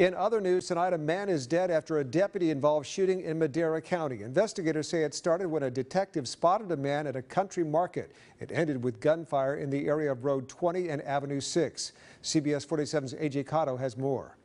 In other news tonight, a man is dead after a deputy involved shooting in Madera County. Investigators say it started when a detective spotted a man at a country market. It ended with gunfire in the area of Road 20 and Avenue 6. CBS 47's AJ Cotto has more.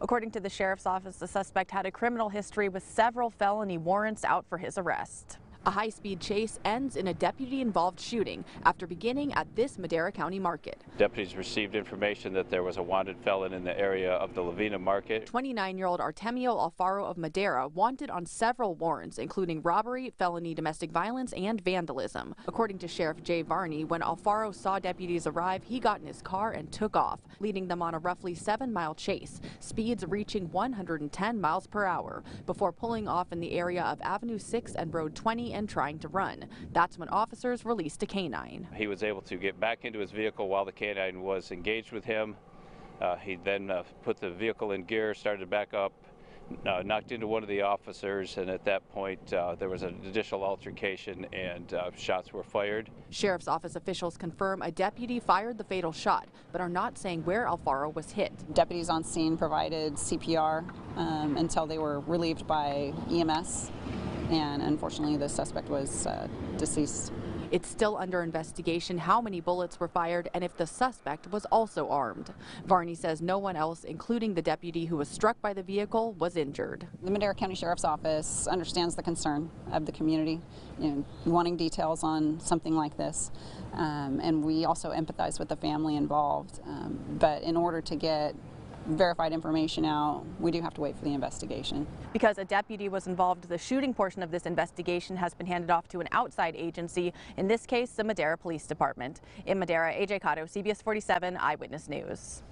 According to the sheriff's office, the suspect had a criminal history with several felony warrants out for his arrest. A high-speed chase ends in a deputy-involved shooting after beginning at this Madera County market. Deputies received information that there was a wanted felon in the area of the La Vina market. 29-year-old Artemio Alfaro of Madera wanted on several warrants, including robbery, felony domestic violence, and vandalism. According to Sheriff Jay Varney, when Alfaro saw deputies arrive, he got in his car and took off, leading them on a roughly seven-mile chase, speeds reaching 110 miles per hour, before pulling off in the area of Avenue 6 and Road 20 and trying to run. That's when officers released a canine. He was able to get back into his vehicle while the canine was engaged with him. Uh, he then uh, put the vehicle in gear, started to back up, uh, knocked into one of the officers, and at that point uh, there was an additional altercation and uh, shots were fired. Sheriff's office officials confirm a deputy fired the fatal shot, but are not saying where Alfaro was hit. Deputies on scene provided CPR um, until they were relieved by EMS and unfortunately the suspect was uh, deceased. It's still under investigation how many bullets were fired and if the suspect was also armed. Varney says no one else, including the deputy who was struck by the vehicle, was injured. The Madera County Sheriff's Office understands the concern of the community, you know, wanting details on something like this. Um, and we also empathize with the family involved. Um, but in order to get verified information out, we do have to wait for the investigation. Because a deputy was involved, the shooting portion of this investigation has been handed off to an outside agency, in this case, the Madera Police Department. In Madera, AJ Cotto, CBS 47 Eyewitness News.